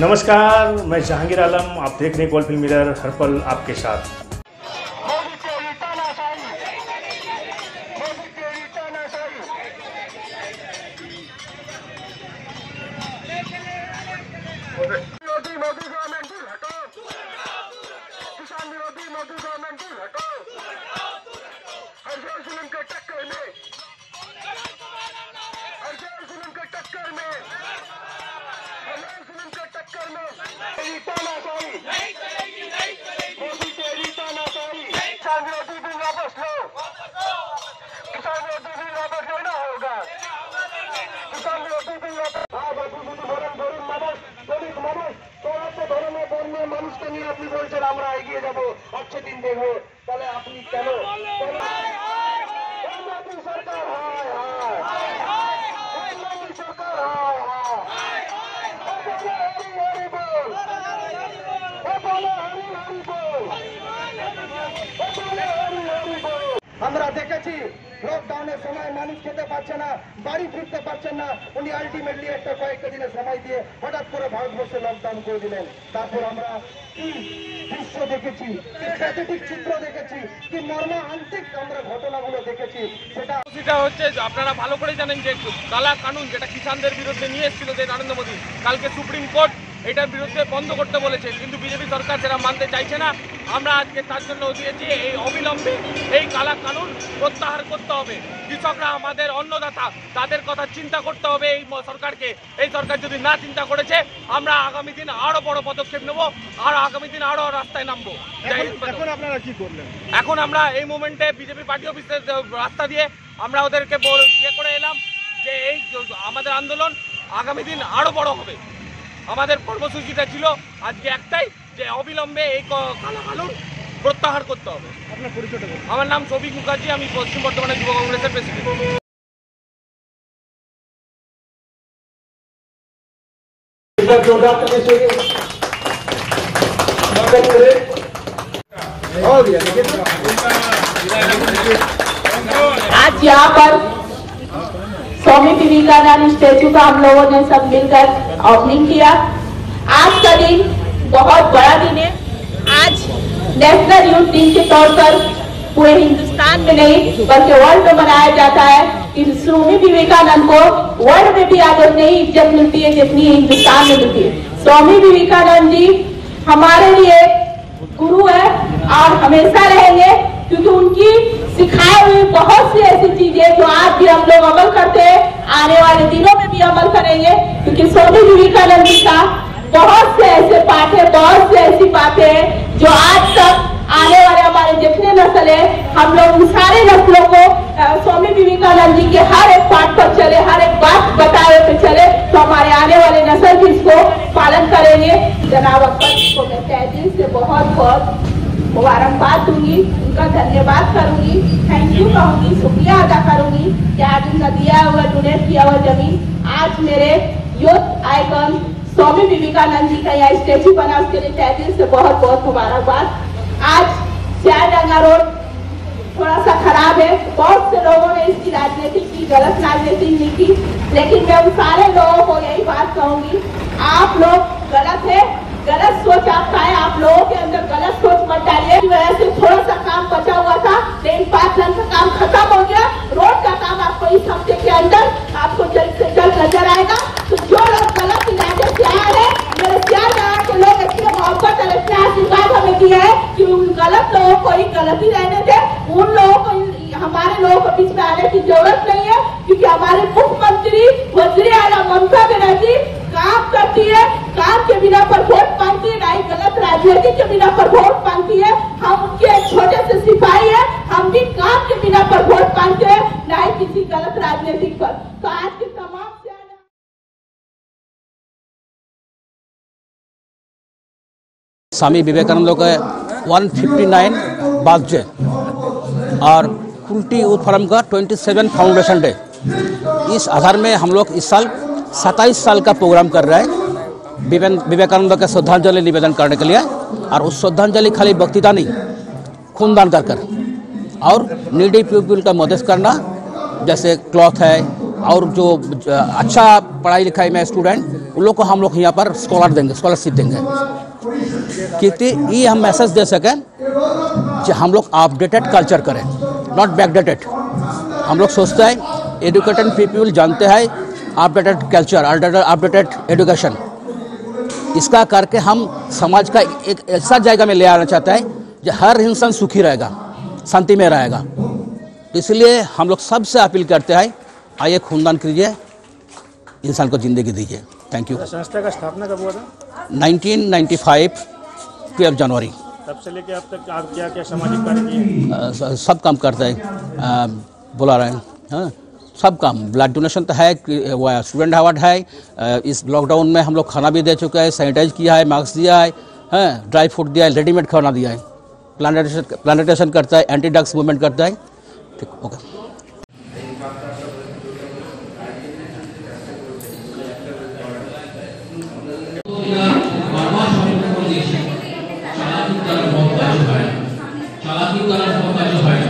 नमस्कार मैं जहांगीर आलम आप देख रहे हैं फ़िल्म मिरर हर पल आपके साथ। মানুষকে নিয়ে আপনি বলছেন আমরা এগিয়ে যাব আজকে দিন দেখব তাহলে আপনি কেন সরকার হায় হায় এই মোদী সরকার হায় হায় ও বলে হরি হরি বল ও বলে হরি হরি বল ও বলে হরি হরি বল আমরা দেখেছি লকডাউনের সময় মানুষ খেতে পারছে না, বাড়ি ফিরতে পারছেন না। উনি আলটিমেটলি একটা কয়েকটা দিনের সময় দিয়ে হঠাৎ করে ভারতবর্ষে লকডাউন করে দিলেন। তারপর আমরা কি দৃশ্য দেখেছি, কি প্যাথেটিক চিত্র দেখেছি, কি মর্মান্তিক আমরা ঘটনাগুলো দেখেছি, সেটা সেটা হচ্ছে আপনারা ভালো করে জানেন যে কালা কানুন যেটা কিষানদের বিরুদ্ধে নিয়ে এসেছিল যে নরেন্দ্র মোদী, কালকে সুপ্রিম কোর্ট এটার বিরুদ্ধে বন্ধ করতে বলেছে। কিন্তু বিজেপি সরকার সেটা মানতে চাইছে না। আমরা আজকে তার জন্য দিয়েছি এই অবিলম্বে এই কালা কানুন প্রত্যাহার করতে হবে। কৃষকরা আমাদের অন্নদাতা তাদের কথা চিন্তা করতে হবে এই সরকারকে। এই সরকার যদি না চিন্তা করেছে আমরা আগামী দিন আরও বড় পদক্ষেপ নেব আর আগামী দিন আরও রাস্তায় নামবো। এখন আপনারা কি করলেন? এখন আমরা এই মোমেন্টে বিজেপি পার্টি অফিসের রাস্তা দিয়ে আমরা ওদেরকে ইয়ে করে এলাম যে এই আমাদের আন্দোলন আগামী দিন আরও বড় হবে। আমাদের কর্মসূচিটা ছিল আজকে একটাই যে অবিলম্বে এই ক- কালা কানুন প্রত্যাহার করতে হবে আপনার পরিচয়টা বলুন আমার নাম সবিক মুখার্জি আমি পশ্চিম বর্ধমানের যুব কংগ্রেসের প্রেসিডেন্ট जोरदार करने चाहिए स्वागत करें हो गया देखिए आज यहाँ पर स्वामी विवेकानंद स्टेचू का हम लोगों ने सब मिलकर ओपनिंग किया। आज का दिन बहुत बड़ा दिन है। आज नेशनल यूथ दिन के तौर पर पूरे हिंदुस्तान में नहीं, बल्कि वर्ल्ड में मनाया जाता है। स्वामी विवेकानंद को वर्ल्ड में भी आज उतनी इज़्ज़त मिलती है, जितनी हिंदुस्तान में मिलती है। स्वामी विवेकानंद जी, हमारे लिए गुरु है और हमेशा रहेंगे। क्योंकि उनकी सिखाई हुई बहुत सी ऐसी चीज़ें जो आज भी हम लोग अमल करते हैं। आने वाले दिनों में भी अमल करेंगे, क्योंकि स्वामी विवेकानंद जी का बहुत से ऐसे पाठ है बहुत से ऐसी बातें हैं जो आज तक आने वाले हमारे जितने नस्ल है, हम लोग उन सारे नस्लों को स्वामी विवेकानंद जी के हर एक पाठ पर चले, हर एक बात बताए पे चले तो हमारे आने वाले नस्ल भी इसको पालन करेंगे। जनाब अक्बर जी को मैं तहे दिल से बहुत बहुत मुबारकबाद दूँगी, उनका धन्यवाद करूँगी थैंक यू कहूँगी, शुक्रिया अदा करूँगी कि आज उनका दिया हुआ डोनेट किया हुआ ज़मीन आज मेरे यूथ आइकन स्वामी विवेकानंद जी का यहाँ स्टेचू बना, उसके लिए तहे दिल से बहुत बहुत मुबारकबाद। आज सियाडंगा रोड थोड़ा सा खराब है, बहुत से लोगों ने इसकी राजनीति की, गलत राजनीति नहीं की, लेकिन मैं उन सारे लोगों को यही बात कहूँगी, आप लोग गलत है गलत सोच आपका है आप लोगों के अंदर गलत सोच मत डालिए। इस वजह से थोड़ा सा काम बचा हुआ था, लेकिन पाँच लाख का काम खत्म हो गया। रोड का काम आपको इस हफ़्ते के अंदर आपको जल्द से जल्द नज़र आएगा। तो जो लोग गलत इलाके से आए हैं, मेरे प्यार लगा के लोग इतने मोहब्बत और इतने आशीर्वाद हमें दिया है कि उन गलत लोगों को ही गलती रहने दे। उन लोगों को हमारे लोगों के बीच में आने की ज़रूरत नहीं है, क्योंकि हमारे मुख्यमंत्री वज़ीर आला ममता बनर्जी काम करती है काम के बिना पर वोट मांगती है ना ही गलत राजनीति के बिना पर वोट मांगती है हम उनके एक छोटे से सिपाही है हम भी काम के बिना पर वोट मांगते हैं ना ही किसी गलत राजनीतिक पर तो आज की तमाम स्वामी विवेकानंद के 159 बर्थडे और कुल्टी यूथ फोरम का 27 फाउंडेशन डे इस आधार में हम लोग इस साल 27 साल का प्रोग्राम कर रहे हैं विवेकानंद का श्रद्धांजलि निवेदन करने के लिए, और उस श्रद्धांजलि खाली वक्तृता नहीं खूनदान कर कर। और नीडी पीपल का मदद करना, जैसे क्लॉथ है और जो अच्छा पढ़ाई लिखाई में स्टूडेंट उन लोग को हम लोग यहाँ पर स्कॉलर देंगे स्कॉलरशिप देंगे। क्योंकि ये हम मैसेज दे सकें कि हम लोग अपडेटेड कल्चर करें नॉट बैकडेटेड हम लोग सोचते हैं एजुकेटेड पीपल जानते हैं अपडेटेड कल्चर अपडेटेड एजुकेशन इसका करके हम समाज का एक ऐसा जगह में ले आना चाहते हैं जो हर इंसान सुखी रहेगा, शांति में रहेगा। इसलिए हम लोग सबसे अपील करते हैं आइए खूनदान कीजिए इंसान को ज़िंदगी दीजिए। थैंक यू संस्था का स्थापना कब हुआ था? 1995 ट्वेल्व जनवरी। तब से लेके अब तक आप क्या क्या सामाजिक कार्य किए सब काम करते हैं। बुला रहे हैं हाँ सब काम। ब्लड डोनेशन तो है वो स्टूडेंट अवार्ड है। इस लॉकडाउन में हम लोग खाना भी दे चुके हैं सैनिटाइज किया है मास्क दिया है हाँ ड्राई फ्रूट दिया है रेडीमेड खाना दिया है। प्लांटेशन प्लांटेशन करता है एंटी ड्रग्स मूवमेंट करता है। ठीक ओके పూర్తిగా মানব সংরক্ষণ দিয়েছে সারাদিন তারা ভোগ কাজ হয় সারাদিন তারা ভোগ কাজ হয়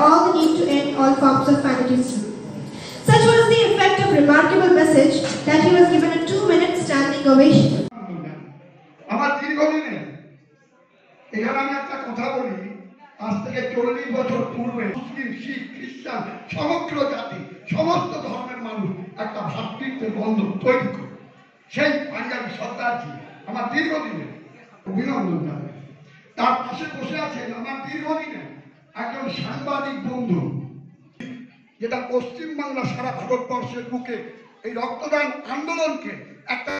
all the need to end all forms of fanatism. Such was the effect of remarkable message that he was given a two-minute standing ovation. আমার দীর্ঘদিনে এখানে আমি একটা কথা বলি, আজ থেকে চল্লিশ বছর পূর্বে মুসলিম, শিখ, খ্রিস্টান, সমগ্র জাতি, সমস্ত ধর্মের মানুষ একটা ভ্রাতৃত্বের বন্ধন তৈরি করে সেই পাঞ্জাবি সর্দারজি আমার দীর্ঘদিনে অভিনন্দন জানাই তার পাশে বসে আছেন আমার দীর্ঘদিনে সাংবাদিক বন্ধু যেটা পশ্চিমবাংলা সারা ভারতবর্ষের বুকে এই রক্তদান আন্দোলনকে একটা